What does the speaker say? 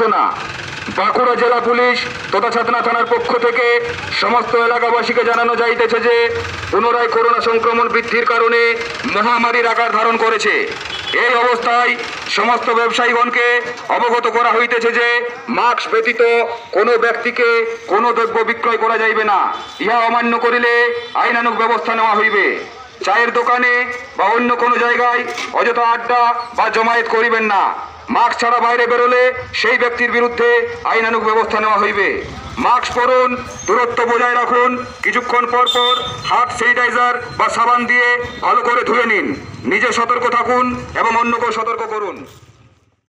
না বাঁকুড়া জেলা পুলিশ তথা ছাতনা থানার পক্ষ থেকে সমস্ত এলাকাবাসীকে জানানো যাইতেছে যে, পুনরায় করোনা সংক্রমণ বৃদ্ধির কারণে মহামারীর আকার ধারণ করেছে। এই অবস্থায় সমস্ত ব্যবসায়ীগণকে অবগত করা হইতেছে যে, মাস্ক ব্যতীত কোনো ব্যক্তিকে কোনো দ্রব্য বিক্রয় করা যাইবে না। ইহা অমান্য করিলে আইনানুগ ব্যবস্থা নেওয়া হইবে। চায়ের দোকানে বা অন্য কোনো জায়গায় অযথা আড্ডা বা জমায়েত করিবেন না। মাস্ক ছাড়া বাইরে বেরোলে সেই ব্যক্তির বিরুদ্ধে আইনানুক ব্যবস্থা নেওয়া হইবে। মাস্ক পরুন, দূরত্ব বজায় রাখুন, কিছুক্ষণ পর পর হাত স্যানিটাইজার বা সাবান দিয়ে ভালো করে ধুয়ে নিন। নিজে সতর্ক থাকুন এবং অন্যকেও সতর্ক করুন।